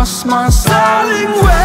lost my styling way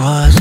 was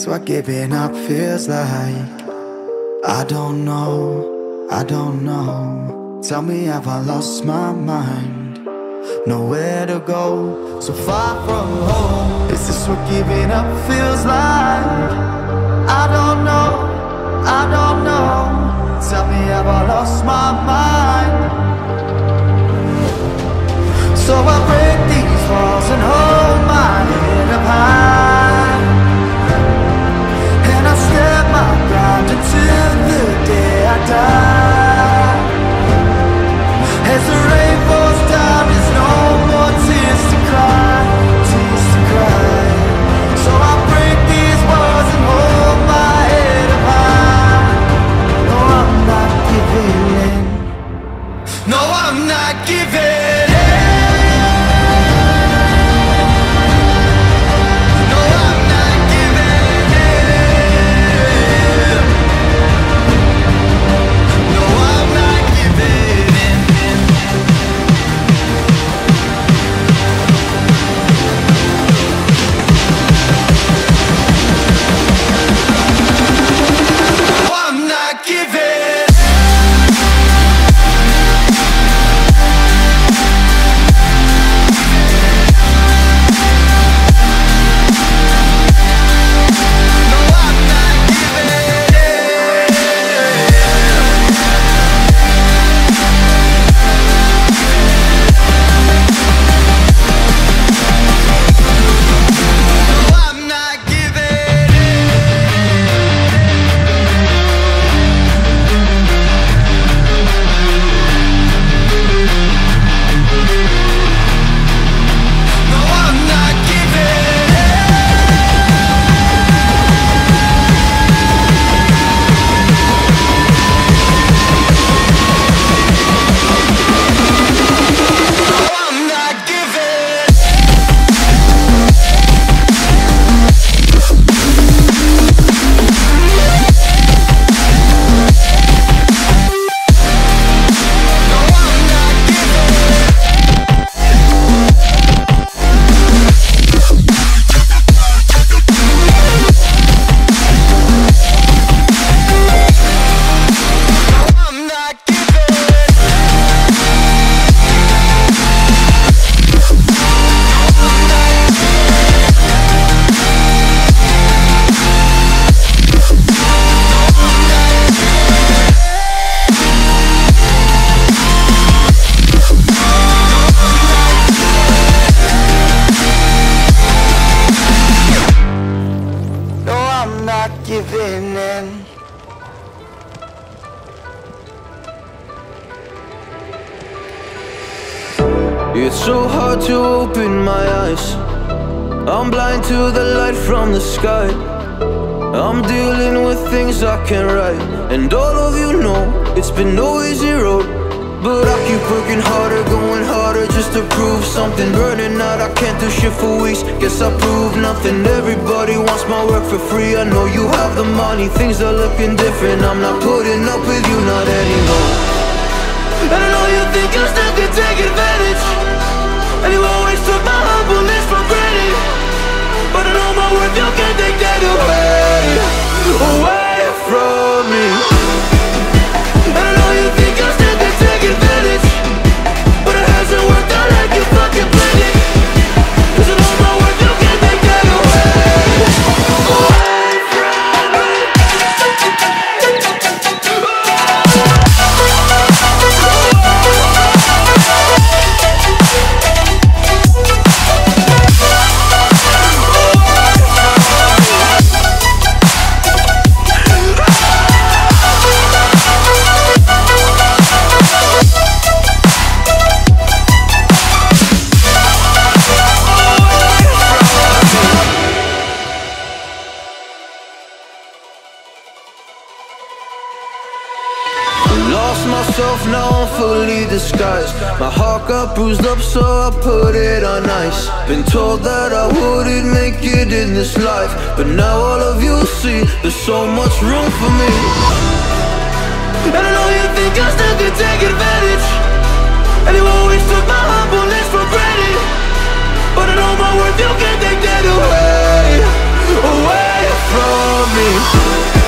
is what giving up feels like. I don't know, I don't know. Tell me, have I lost my mind? Nowhere to go, so far from home. Is this what giving up feels like? I don't know, I don't know. Tell me, have I lost my mind? So I break these walls and hold my head up high. till the day I die. got bruised up so I put it on ice. Been told that I wouldn't make it in this life. But now all of you see there's so much room for me. And I know you think I'm still gonna take advantage. And you always took my humbleness for granted. But I know my worth, you can't take that away Away from me.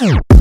you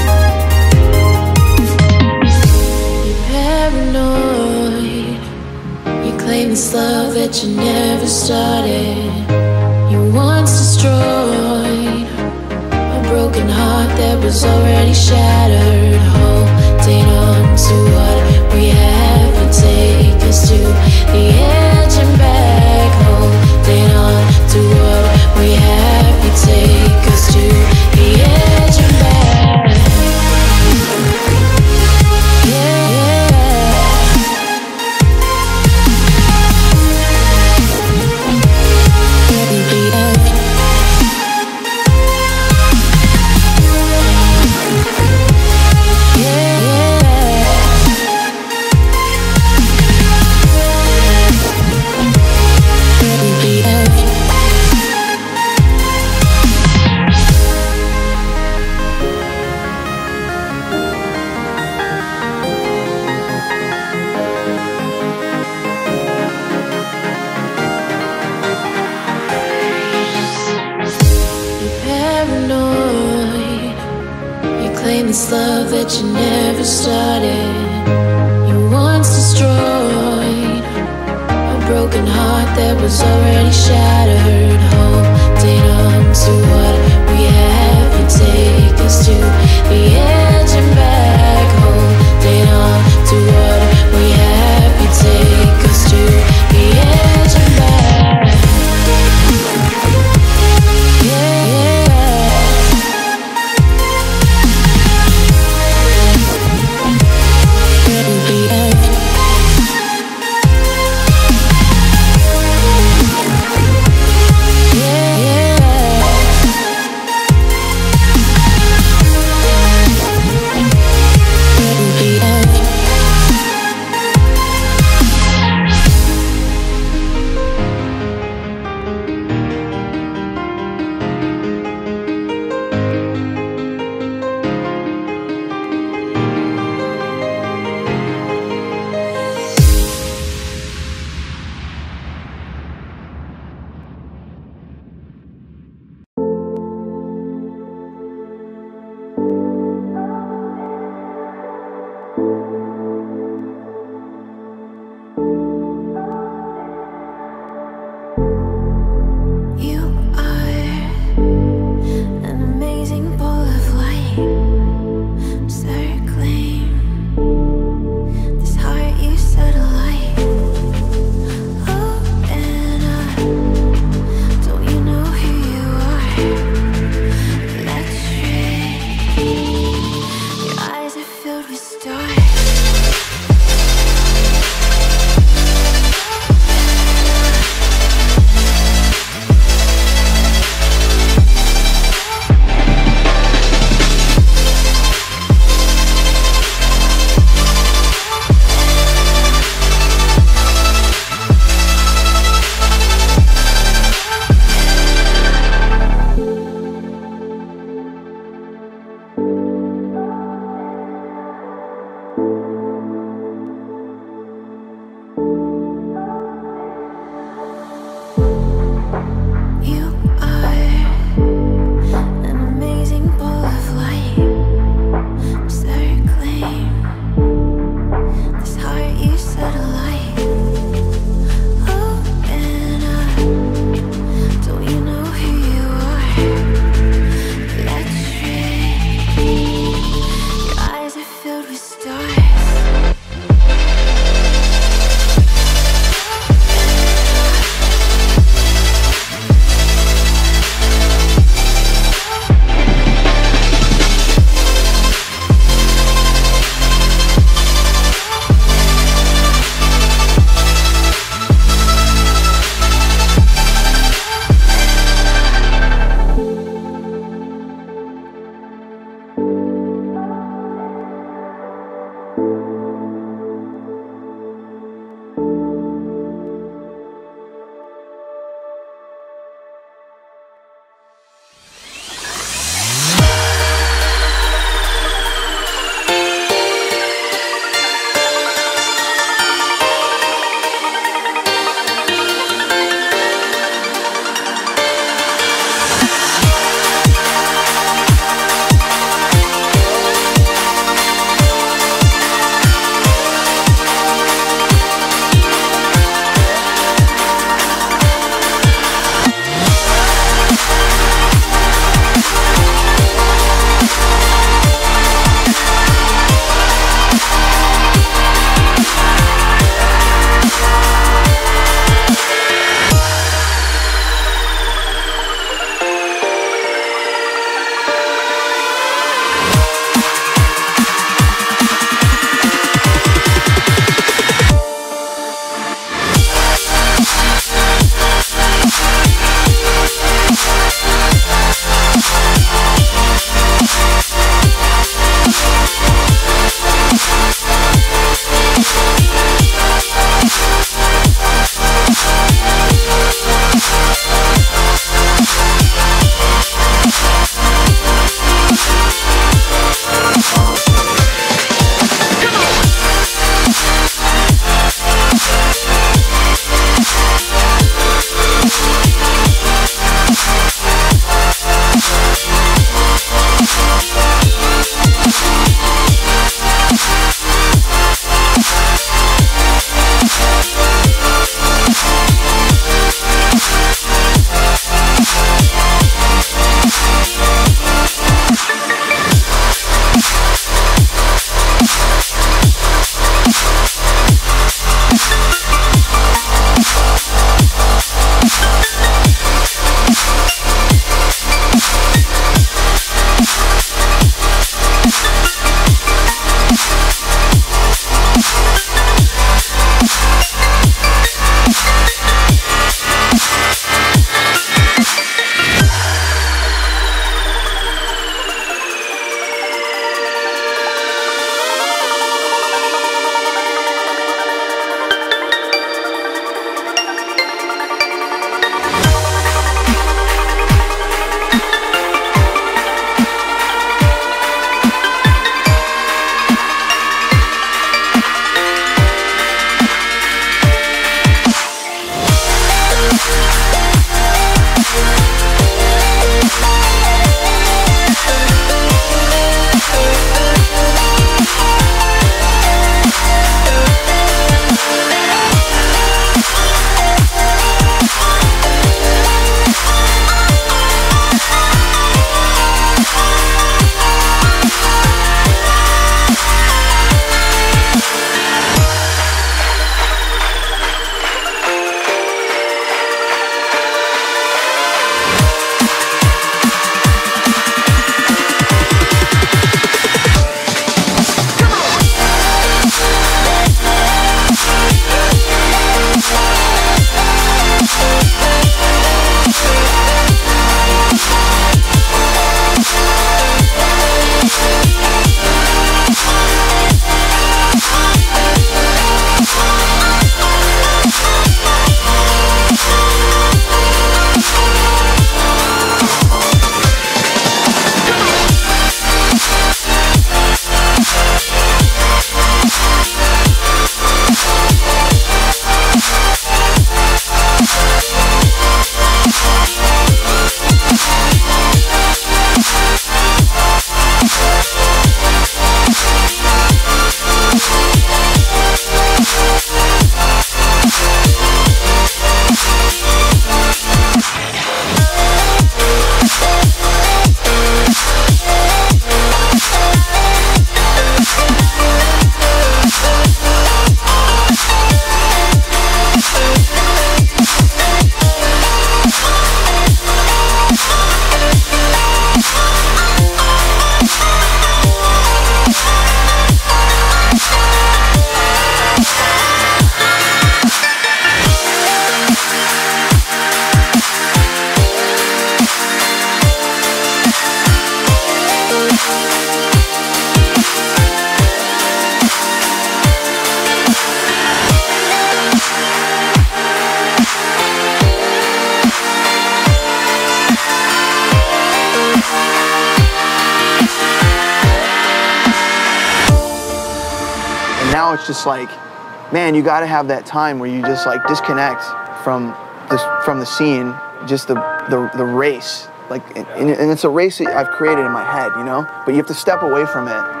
you got to have that time where you just like disconnect from this from the scene, just the the, the race. Like, and, and it's a race that I've created in my head, you know. But you have to step away from it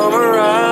come around